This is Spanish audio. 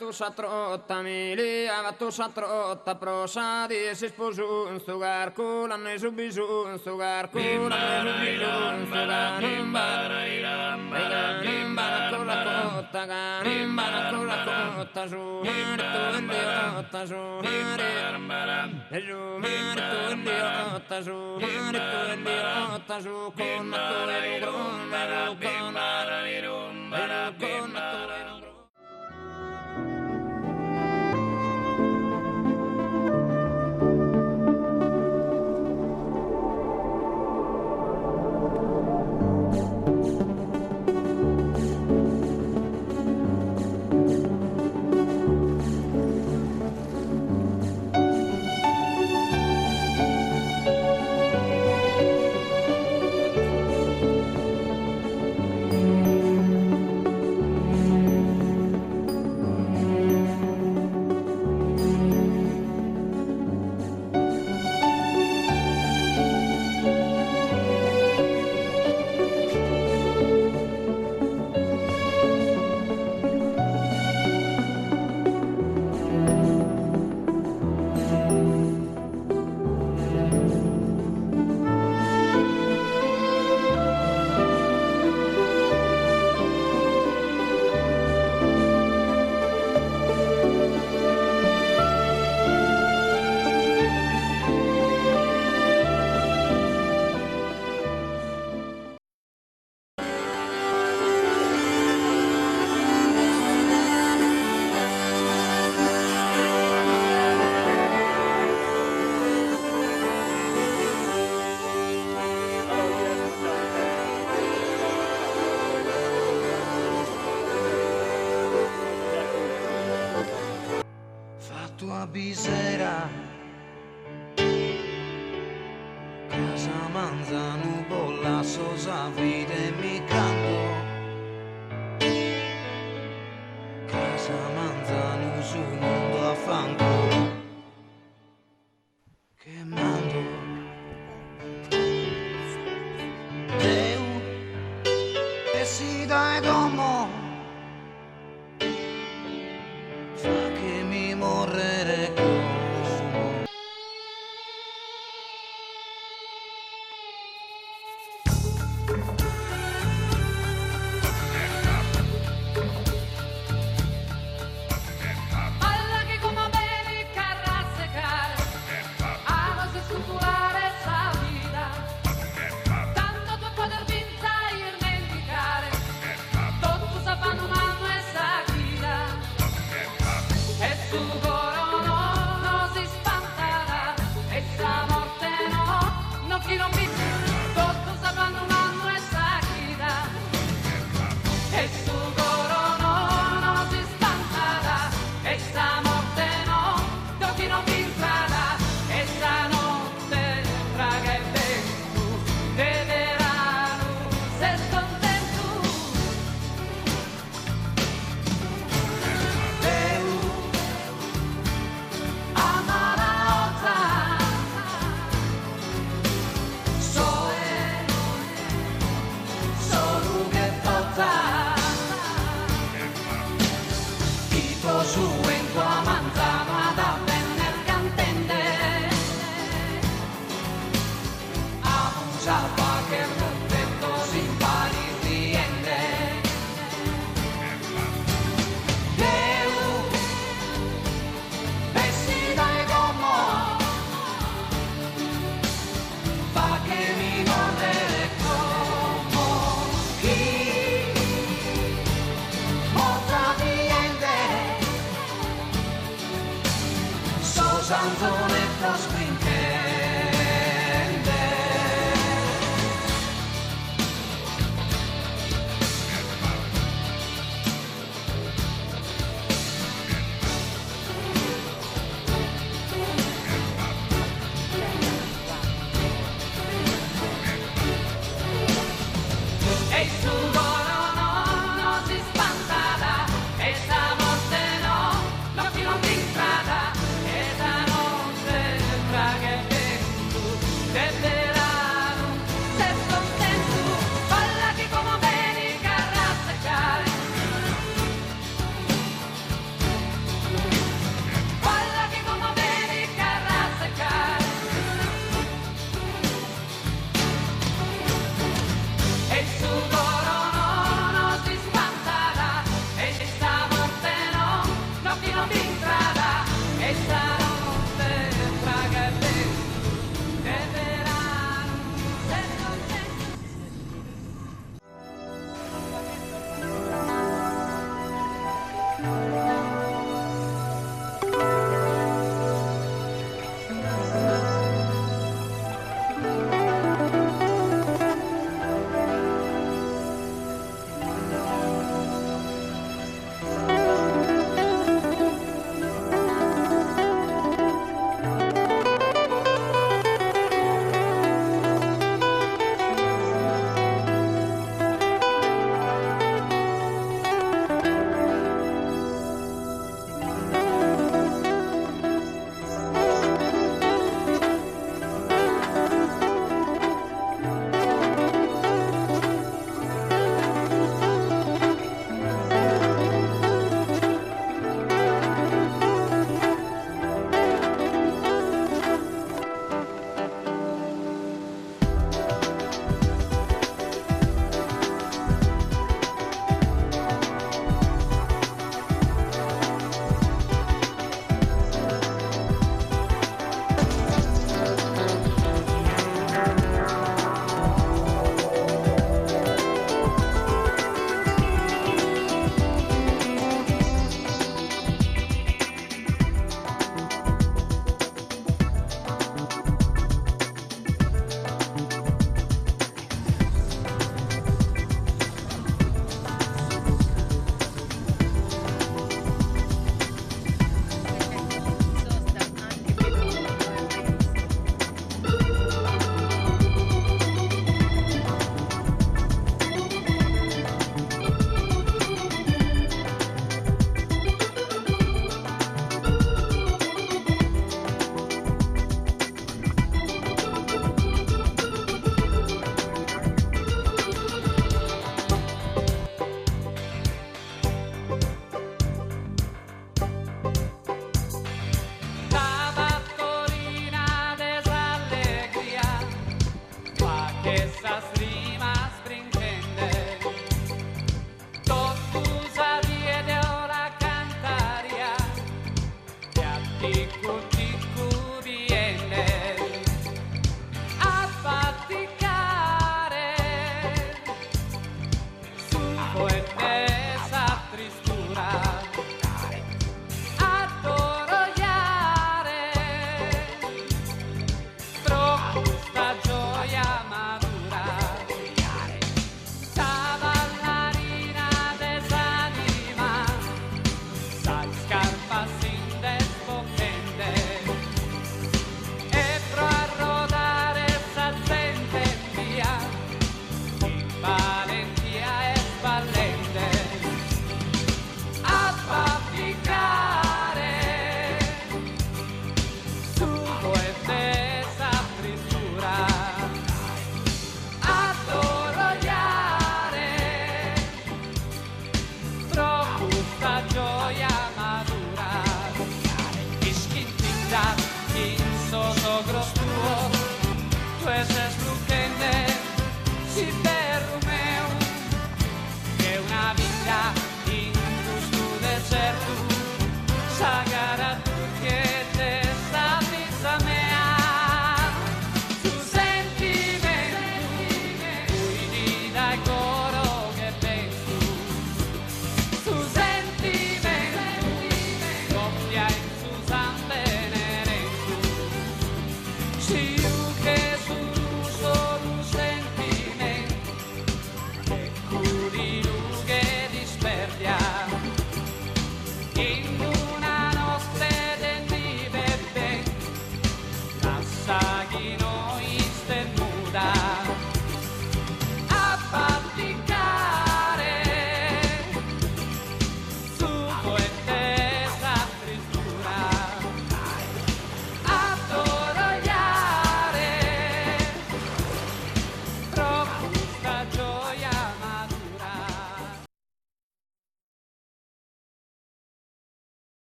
battusa trotta milia, battusa trotta prosa di si sposu un sugar ne subisu sugar ne subisu sugar imbara imbara imbara con la cotta su tu indiotta su su tu indiotta su tu su con tu con con Casa manzano bolla sosa vide mi canto. Casa manzano su mondo a fango. Che mando? Deu E si dai domo